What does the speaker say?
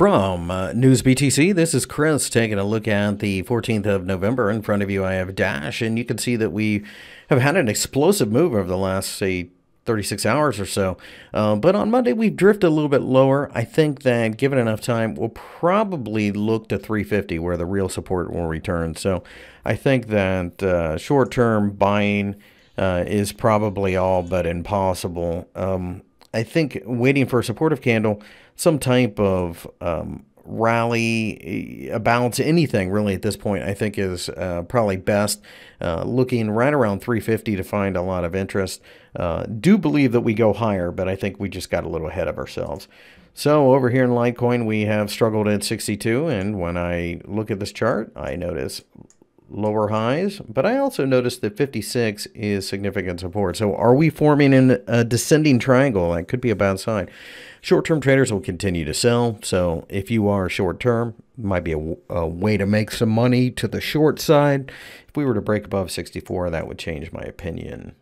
From uh, News BTC, this is Chris taking a look at the 14th of November. In front of you, I have Dash, and you can see that we have had an explosive move over the last, say, 36 hours or so. Uh, but on Monday, we've drifted a little bit lower. I think that given enough time, we'll probably look to 350 where the real support will return. So I think that uh, short term buying uh, is probably all but impossible. Um, I think waiting for a supportive candle, some type of um, rally, a bounce, anything really at this point, I think is uh, probably best. Uh, looking right around 350 to find a lot of interest. Uh, do believe that we go higher, but I think we just got a little ahead of ourselves. So over here in Litecoin, we have struggled at 62, and when I look at this chart, I notice lower highs, but I also noticed that 56 is significant support. So are we forming in a descending triangle? That could be a bad sign. Short-term traders will continue to sell. So if you are short-term, might be a, a, way to make some money to the short side. If we were to break above 64, that would change my opinion.